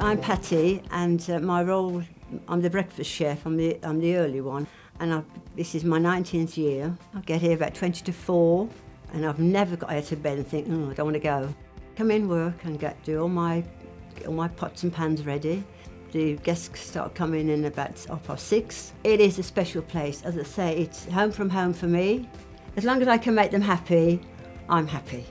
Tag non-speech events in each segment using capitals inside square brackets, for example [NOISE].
I'm Patty, and uh, my role, I'm the breakfast chef, I'm the, I'm the early one, and I've, this is my 19th year. I get here about 20 to 4, and I've never got out of bed and think, oh, I don't want to go. Come in, work, and get do all my, get all my pots and pans ready. The guests start coming in about half past six. It is a special place. As I say, it's home from home for me. As long as I can make them happy, I'm happy.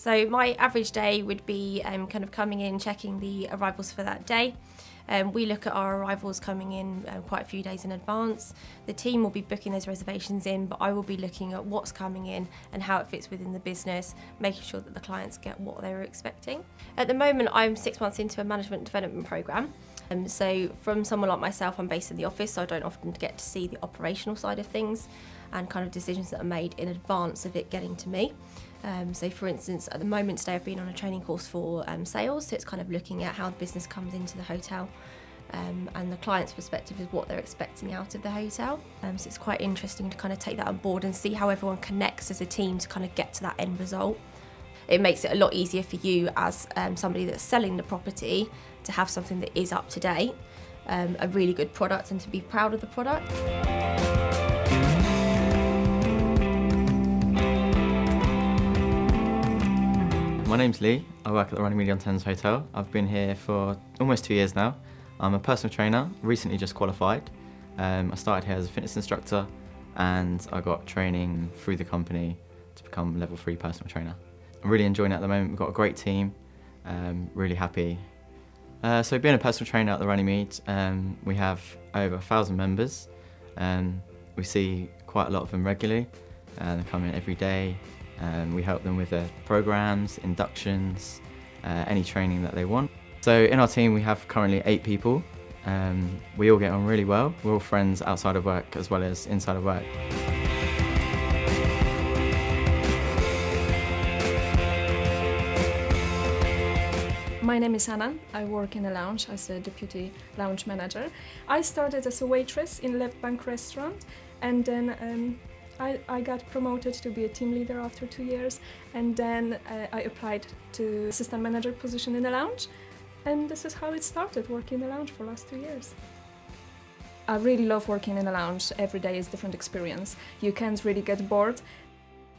So my average day would be um, kind of coming in, checking the arrivals for that day. Um, we look at our arrivals coming in um, quite a few days in advance. The team will be booking those reservations in, but I will be looking at what's coming in and how it fits within the business, making sure that the clients get what they were expecting. At the moment, I'm six months into a management development program. Um, so from someone like myself, I'm based in the office, so I don't often get to see the operational side of things and kind of decisions that are made in advance of it getting to me. Um, so, for instance, at the moment today, I've been on a training course for um, sales, so it's kind of looking at how the business comes into the hotel. Um, and the client's perspective is what they're expecting out of the hotel. Um, so it's quite interesting to kind of take that on board and see how everyone connects as a team to kind of get to that end result. It makes it a lot easier for you as um, somebody that's selling the property to have something that is up to date, um, a really good product, and to be proud of the product. My name's Lee. I work at the Runnymede on Thames Hotel. I've been here for almost two years now. I'm a personal trainer, recently just qualified. Um, I started here as a fitness instructor and I got training through the company to become level three personal trainer. I'm really enjoying it at the moment. We've got a great team, um, really happy. Uh, so being a personal trainer at the Runnymede, um, we have over a thousand members. Um, we see quite a lot of them regularly and they come in every day um, we help them with their programs, inductions, uh, any training that they want. So in our team we have currently eight people. Um, we all get on really well. We're all friends outside of work as well as inside of work. My name is Anna. I work in a lounge as a deputy lounge manager. I started as a waitress in Left Bank restaurant and then um, I, I got promoted to be a team leader after two years and then uh, I applied to assistant manager position in a lounge and this is how it started working in a lounge for last two years. I really love working in a lounge. Every day is different experience. You can't really get bored.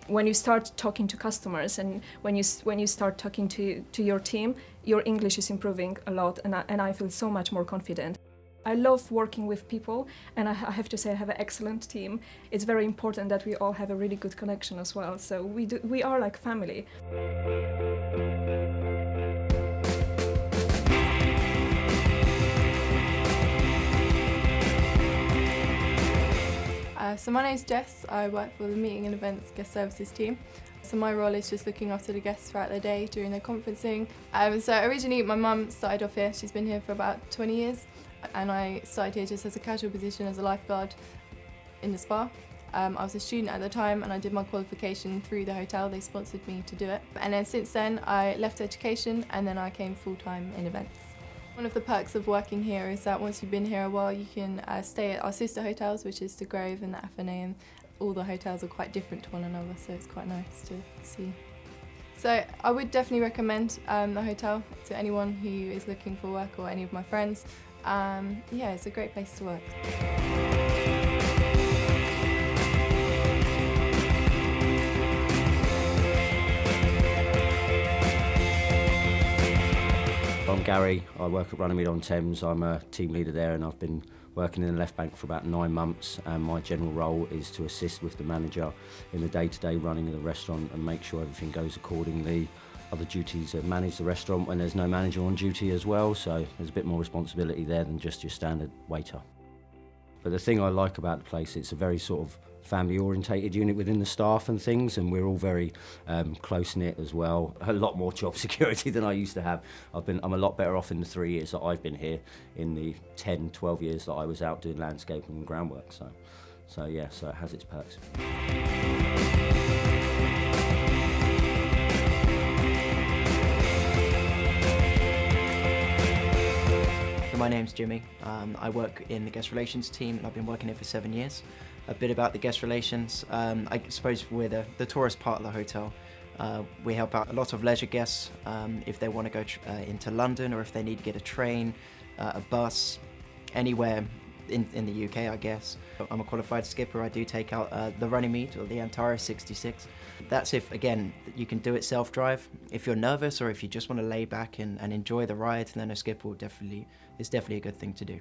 When you start talking to customers and when you when you start talking to, to your team, your English is improving a lot and I, and I feel so much more confident. I love working with people and I have to say I have an excellent team. It's very important that we all have a really good connection as well. So we, do, we are like family. Uh, so my name is Jess, I work for the Meeting and Events Guest Services team. So my role is just looking after the guests throughout their day during their conferencing. Um, so originally my mum started off here, she's been here for about 20 years and I started here just as a casual position as a lifeguard in the spa. Um, I was a student at the time and I did my qualification through the hotel, they sponsored me to do it. And then since then I left education and then I came full-time in events. One of the perks of working here is that once you've been here a while you can uh, stay at our sister hotels which is the Grove and the Athenaeum. All the hotels are quite different to one another so it's quite nice to see. So I would definitely recommend um, the hotel to anyone who is looking for work or any of my friends. Um, yeah, it's a great place to work. Gary, I work at Runnymede on Thames, I'm a team leader there and I've been working in the left bank for about nine months. And my general role is to assist with the manager in the day-to-day -day running of the restaurant and make sure everything goes accordingly. Other duties to manage the restaurant when there's no manager on duty as well, so there's a bit more responsibility there than just your standard waiter. But the thing I like about the place, it's a very sort of family orientated unit within the staff and things and we're all very um, close knit as well [LAUGHS] a lot more job [LAUGHS] security than I used to have I've been I'm a lot better off in the three years that I've been here in the 10 12 years that I was out doing landscaping and groundwork so so yeah so it has its perks my name's Jimmy. Um, I work in the guest relations team and I've been working here for seven years. A bit about the guest relations. Um, I suppose we're the, the tourist part of the hotel. Uh, we help out a lot of leisure guests um, if they want to go uh, into London or if they need to get a train, uh, a bus, anywhere in, in the UK, I guess. I'm a qualified skipper. I do take out uh, the Runnymede or the Antara 66. That's if, again, you can do it self-drive. If you're nervous or if you just want to lay back and, and enjoy the ride, then a skipper definitely is definitely a good thing to do.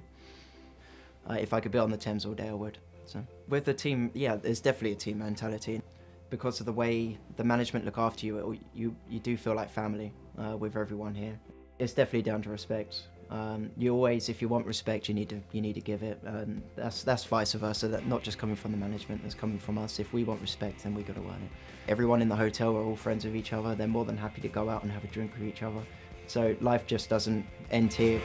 Uh, if I could be on the Thames all day, I would. So with the team, yeah, there's definitely a team mentality. Because of the way the management look after you, you you do feel like family uh, with everyone here. It's definitely down to respect. Um, you always, if you want respect, you need to you need to give it. Um, that's that's vice versa. That not just coming from the management, that's coming from us. If we want respect, then we got to earn it. Everyone in the hotel are all friends with each other. They're more than happy to go out and have a drink with each other. So life just doesn't end here.